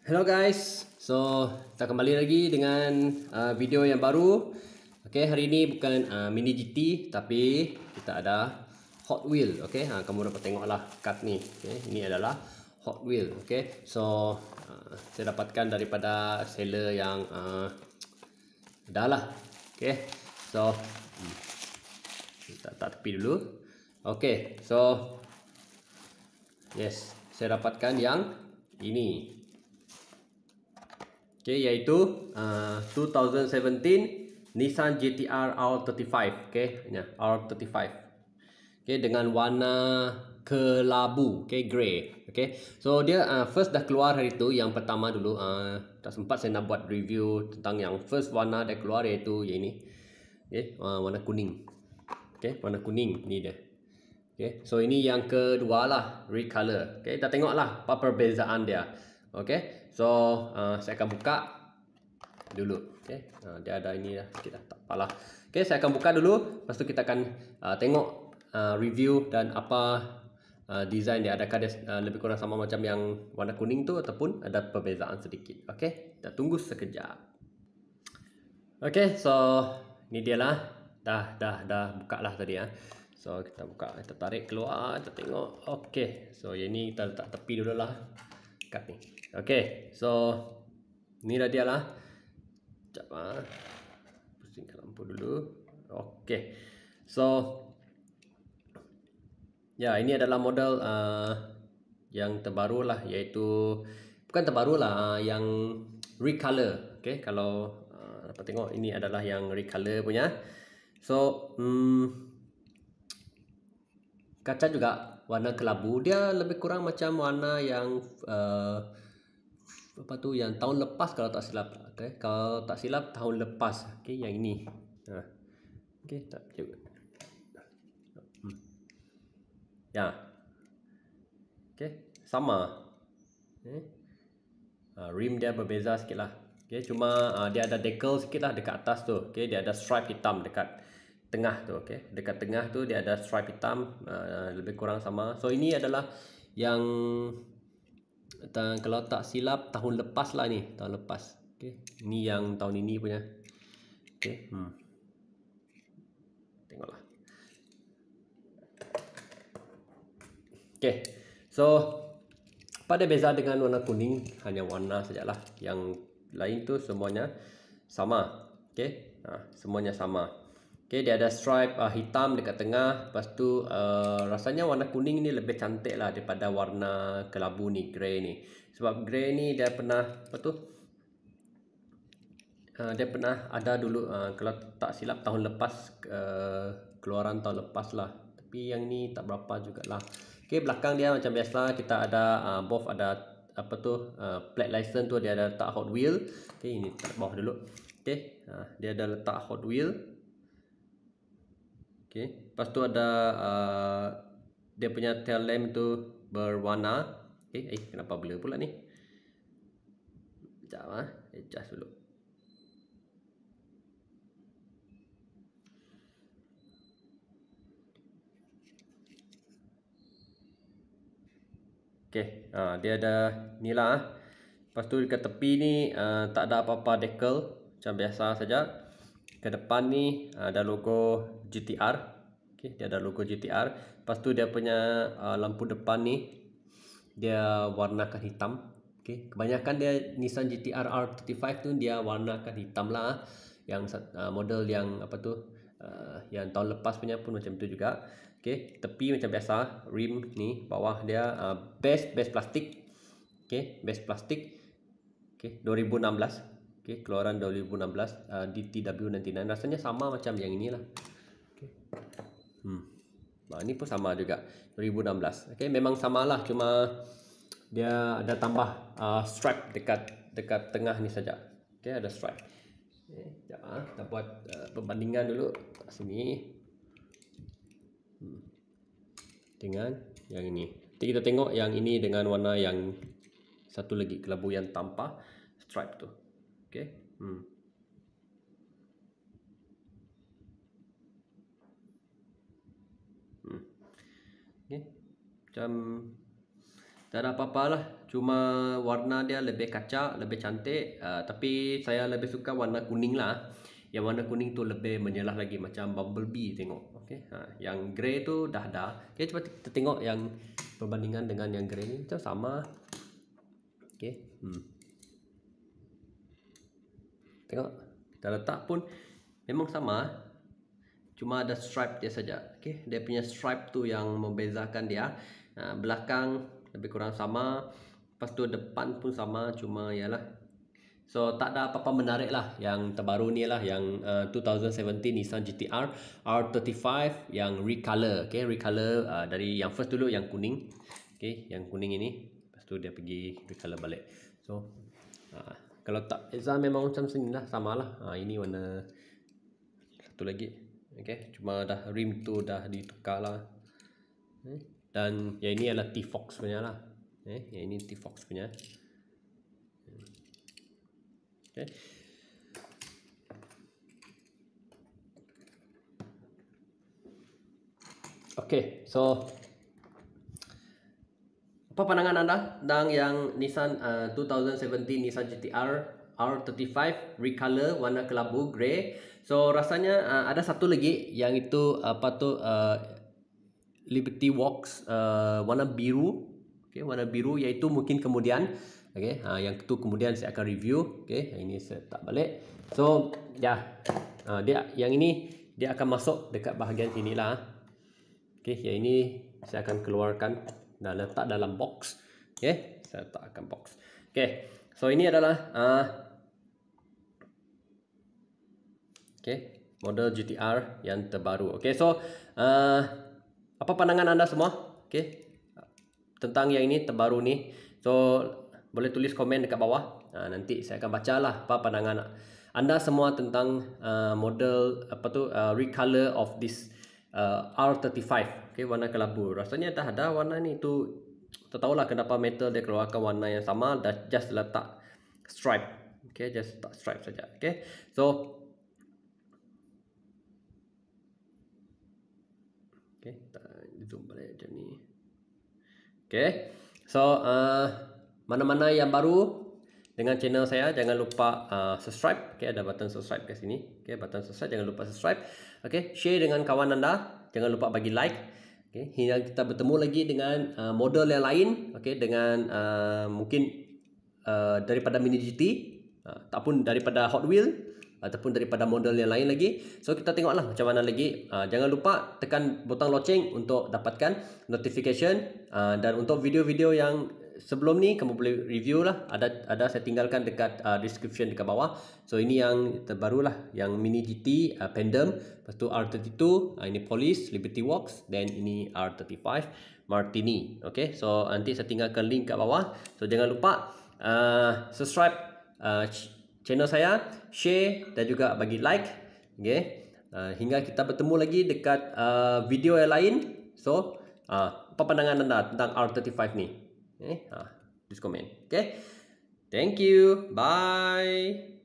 Hello guys, so kita kembali lagi dengan uh, video yang baru. Okay, hari ini bukan uh, mini GT tapi kita ada Hot Wheel. Okay, ha, kamu dapat tengoklah kad ni. Okay, ini adalah Hot Wheel. Okay, so uh, saya dapatkan daripada seller yang uh, dah lah. Okay, so hmm, kita tak tepi dulu. Okay, so yes, saya dapatkan yang ini okay, iaitu uh, 2017 Nissan GTR R35 okay, ini R35 okay, dengan warna kelabu. Okay, grey. Okay. so dia uh, first dah keluar hari tu. Yang pertama dulu uh, tak sempat saya nak buat review tentang yang first warna dia keluar iaitu yang ini. Okay, uh, warna kuning. Okay, warna kuning ni dia. Okay. so ini yang kedua lah red color okay, kita tengok lah apa perbezaan dia. Okay. So uh, saya akan buka dulu okay. uh, dia ada ini lah sikit lah tak apalah okay, saya akan buka dulu lepas tu kita akan uh, tengok uh, review dan apa uh, design dia adakah dia uh, lebih kurang sama macam yang warna kuning tu ataupun ada perbezaan sedikit okay. kita tunggu sekejap okay, so ni dia lah dah dah dah buka lah tadi ya. So kita buka, kita tarik keluar, kita tengok. Okay, so yang ni kita letak tepi dulu lah. Kat ni. Okay, so ni dah dia lah. Sekejap ah. Pusingkan lampu dulu. Okay, so ya ini adalah model uh, yang terbaru lah, iaitu bukan terbaru lah, uh, yang recolor. Okay, kalau uh, dapat tengok ini adalah yang recolor punya. So, hmm, kaca juga warna kelabu. Dia lebih kurang macam warna yang uh, apa tu yang tahun lepas kalau tak silap. Okay, kalau tak silap tahun lepas. Okay, yang ini. Ha. Okay, tak juga. Hmm. Ya. Okay, sama. Okay. Uh, rim dia berbeza sikit lah. Okay, cuma uh, dia ada decal sikit lah dekat atas tu. Okay, dia ada stripe hitam dekat tengah tu okey dekat tengah tu dia ada stripe hitam uh, lebih kurang sama. So ini adalah yang kalau tak silap tahun lepas lah ni tahun lepas okey ini yang tahun ini punya okey hmm. Tengoklah. Okey so pada beza dengan warna kuning hanya warna sajalah. Yang lain tu semuanya sama okey ha, semuanya sama Okay, dia ada stripe uh, hitam dekat tengah. Lepas tu uh, rasanya warna kuning ni lebih cantik lah daripada warna kelabu ni, grey ni. Sebab grey ni dia pernah, apa tu? Uh, dia pernah ada dulu, uh, kalau tak silap tahun lepas, uh, keluaran tahun lepas lah. Tapi yang ni tak berapa jugalah. Okay, belakang dia macam biasa kita ada, uh, both ada apa tu, uh, plate license tu dia ada letak Hot Wheel. Okay, ini tak bawah dulu. Okay, uh, dia ada letak Hot Wheel. Okay. Lepas tu ada uh, dia punya tail lamp tu berwarna. Okay. Eh, kenapa blur pula ni? Sekejap ah. Adjust dulu. Okay. Uh, dia ada ni lah. Ah. Lepas tu dekat tepi ni uh, tak ada apa-apa decal. Macam biasa saja ke depan ni ada logo GTR okey dia ada logo GTR lepas tu dia punya uh, lampu depan ni dia warnakan hitam. Okey kebanyakan dia Nissan GTR R35 tu dia warnakan hitam lah yang uh, model yang apa tu uh, yang tahun lepas punya pun macam tu juga. Okey tepi macam biasa rim ni bawah dia uh, base base plastik. Okey base plastik. Okey 2016 Okay, keluaran 2016 uh, DTW99 rasanya sama macam yang inilah. Okay. Hmm. Nah, ini pun sama juga 2016. Okay, memang samalah cuma dia ada tambah uh, stripe dekat dekat tengah ni saja. Okay, ada stripe. Okay, jap, ah. kita buat uh, perbandingan dulu sini. Hmm. Dengan yang ini. Nanti kita tengok yang ini dengan warna yang satu lagi kelabu yang tanpa stripe tu. Okay. Hmm. Hmm. Okay. Macam tak ada apa-apa lah. cuma warna dia lebih kacak lebih cantik uh, tapi saya lebih suka warna kuning lah yang warna kuning tu lebih menyelah lagi macam bumblebee tengok okey ha, yang grey tu dah dah okey cuba kita tengok yang perbandingan dengan yang grey ni tu sama okey hmm. Tengok kita letak pun memang sama cuma ada stripe dia saja okey dia punya stripe tu yang membezakan dia uh, belakang lebih kurang sama Lepas tu depan pun sama cuma yalah. So tak ada apa-apa menarik lah yang terbaru ni lah yang uh, 2017 Nissan GTR R35 yang recolor. Okay recolor uh, dari yang first dulu yang kuning. Okay yang kuning ini. Lepas tu dia pergi recolor balik. So kalau tak exam memang macam sini lah sama lah. Uh, ini warna satu lagi. Okay cuma dah rim tu dah ditukar lah. Okay. Dan yang ini adalah T-Fox punya lah eh yang ini T-Fox punya okay. Okay, so apa pandangan anda tentang yang Nissan uh, 2017 Nissan GTR R35 recolor warna kelabu grey. So rasanya uh, ada satu lagi yang itu apa tu uh, Liberty Walks uh, warna biru. Okay, warna biru iaitu mungkin kemudian okay, ha, yang itu kemudian saya akan review. Okay, ini saya tak balik. So ya ha, dia yang ini dia akan masuk dekat bahagian sini lah okay, yang ini saya akan keluarkan dan letak dalam box okay, saya letakkan box okay, so ini adalah uh, okay, model GTR yang terbaru okay, so uh, apa pandangan anda semua okay, tentang yang ini terbaru ni. So boleh tulis komen dekat bawah. Ha, nanti saya akan baca lah apa pandangan anda semua tentang uh, model apa tu uh, recolor of this uh, R35. Okay, warna kelabu. Rasanya dah ada warna ni tu. Tak tahulah kenapa metal dia keluarkan warna yang sama. Dah just letak stripe. Okay, just letak stripe saja. Okay, so Okay, kita zoom balik macam ni. Okay. So, uh, mana-mana yang baru dengan channel saya, jangan lupa uh, subscribe. Okay, ada button subscribe kat sini. Okay, button subscribe, jangan lupa subscribe. Okay, share dengan kawan anda. Jangan lupa bagi like. Okay, hingga kita bertemu lagi dengan uh, model yang lain. Okay, dengan uh, mungkin uh, daripada Mini GT. Uh, ataupun daripada Hot Wheel ataupun daripada model yang lain lagi. So kita tengoklah macam mana lagi. Uh, jangan lupa tekan butang loceng untuk dapatkan notification uh, dan untuk video-video yang sebelum ni kamu boleh review lah. Ada ada saya tinggalkan dekat uh, description dekat bawah. So ini yang terbaru lah yang Mini GT uh, Pendem, lepas tu R32, uh, ini Police Liberty Walks dan ini R35 Martini. Okay, so nanti saya tinggalkan link kat bawah. So jangan lupa uh, subscribe uh, channel saya, share dan juga bagi like. Okay. Uh, hingga kita bertemu lagi dekat uh, video yang lain. So, uh, apa pandangan anda tentang R35 ni? Okay. Uh, please comment. Okay. Thank you. Bye.